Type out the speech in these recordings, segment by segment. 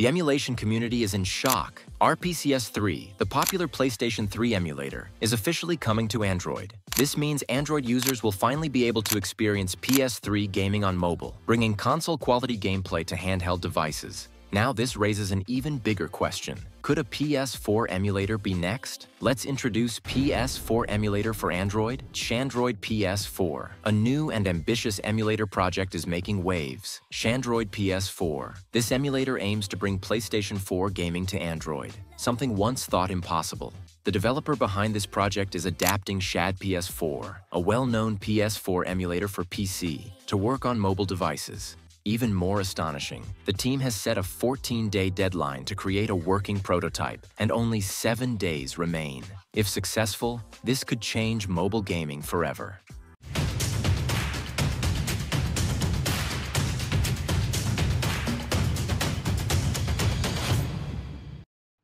The emulation community is in shock. RPCS 3, the popular PlayStation 3 emulator, is officially coming to Android. This means Android users will finally be able to experience PS3 gaming on mobile, bringing console-quality gameplay to handheld devices. Now this raises an even bigger question. Could a PS4 emulator be next? Let's introduce PS4 emulator for Android, Shandroid PS4. A new and ambitious emulator project is making waves. Shandroid PS4. This emulator aims to bring PlayStation 4 gaming to Android, something once thought impossible. The developer behind this project is adapting Shad PS4, a well-known PS4 emulator for PC, to work on mobile devices. Even more astonishing, the team has set a 14-day deadline to create a working prototype, and only seven days remain. If successful, this could change mobile gaming forever.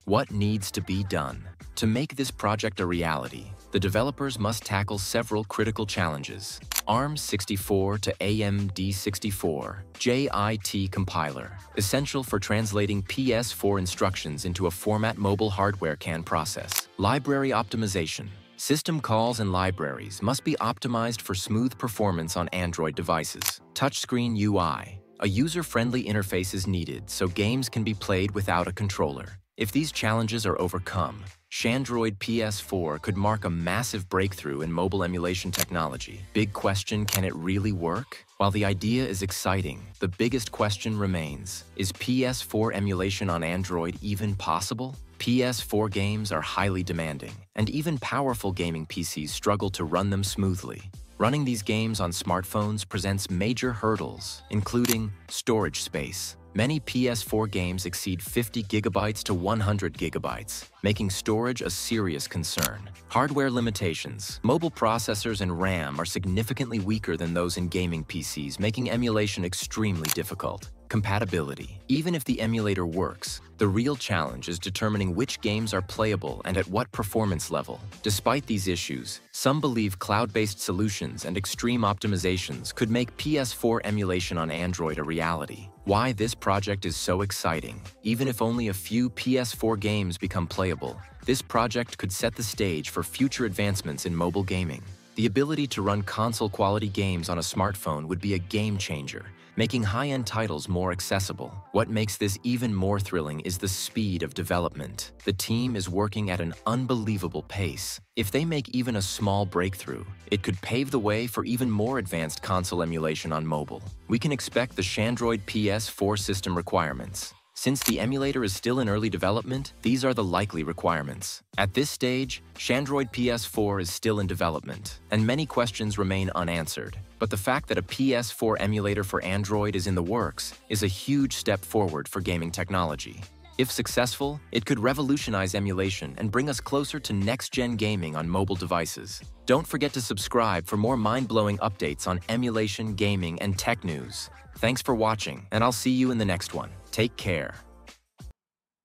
What needs to be done? To make this project a reality, the developers must tackle several critical challenges. ARM64 to AMD64, JIT compiler, essential for translating PS4 instructions into a format mobile hardware can process. Library optimization. System calls and libraries must be optimized for smooth performance on Android devices. Touchscreen UI. A user-friendly interface is needed so games can be played without a controller. If these challenges are overcome, Shandroid PS4 could mark a massive breakthrough in mobile emulation technology. Big question, can it really work? While the idea is exciting, the biggest question remains, is PS4 emulation on Android even possible? PS4 games are highly demanding, and even powerful gaming PCs struggle to run them smoothly. Running these games on smartphones presents major hurdles, including storage space, Many PS4 games exceed 50 gigabytes to 100 gigabytes, making storage a serious concern. Hardware limitations. Mobile processors and RAM are significantly weaker than those in gaming PCs, making emulation extremely difficult. Compatibility. Even if the emulator works, the real challenge is determining which games are playable and at what performance level. Despite these issues, some believe cloud-based solutions and extreme optimizations could make PS4 emulation on Android a reality. Why this project is so exciting. Even if only a few PS4 games become playable, this project could set the stage for future advancements in mobile gaming. The ability to run console-quality games on a smartphone would be a game changer, making high-end titles more accessible. What makes this even more thrilling is the speed of development. The team is working at an unbelievable pace. If they make even a small breakthrough, it could pave the way for even more advanced console emulation on mobile. We can expect the Shandroid PS4 system requirements. Since the emulator is still in early development, these are the likely requirements. At this stage, Shandroid PS4 is still in development, and many questions remain unanswered. But the fact that a PS4 emulator for Android is in the works is a huge step forward for gaming technology. If successful, it could revolutionize emulation and bring us closer to next-gen gaming on mobile devices. Don't forget to subscribe for more mind-blowing updates on emulation, gaming, and tech news. Thanks for watching, and I'll see you in the next one. Take care.